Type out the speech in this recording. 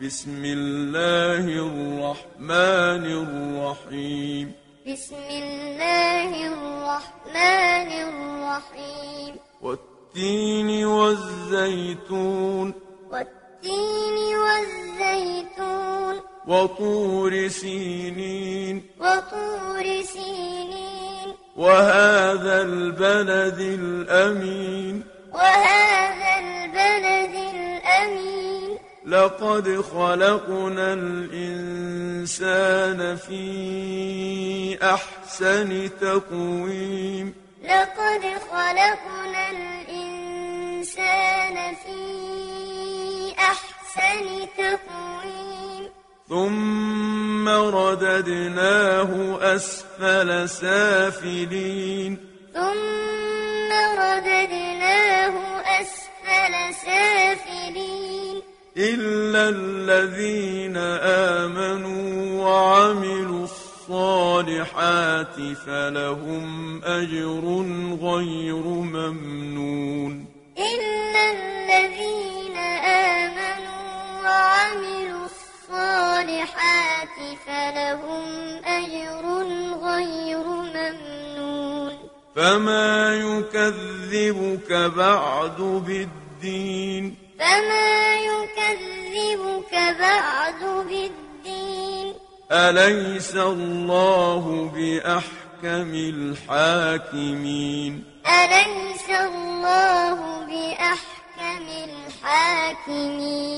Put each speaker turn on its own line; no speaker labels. بسم الله الرحمن الرحيم
بسم الله الرحمن الرحيم
والتين والزيتون
والتين والزيتون
وطور سينين
وطور سينين
وهذا البلد الأمين لقد خلقنا الإنسان في أحسن تقويم
لقد خلقنا الإنسان في أحسن تقويم
ثم رددناه أسفل سافلين
ثم
إلا الذين آمنوا وعملوا الصالحات فلهم أجر غير ممنون
إلا الذين آمنوا وعملوا الصالحات فلهم أجر غير ممنون
فما يكذبك بعد بالدين
فما يكذبك بعد بالدين
أليس الله بأحكم الحاكمين
أليس الله بأحكم الحاكمين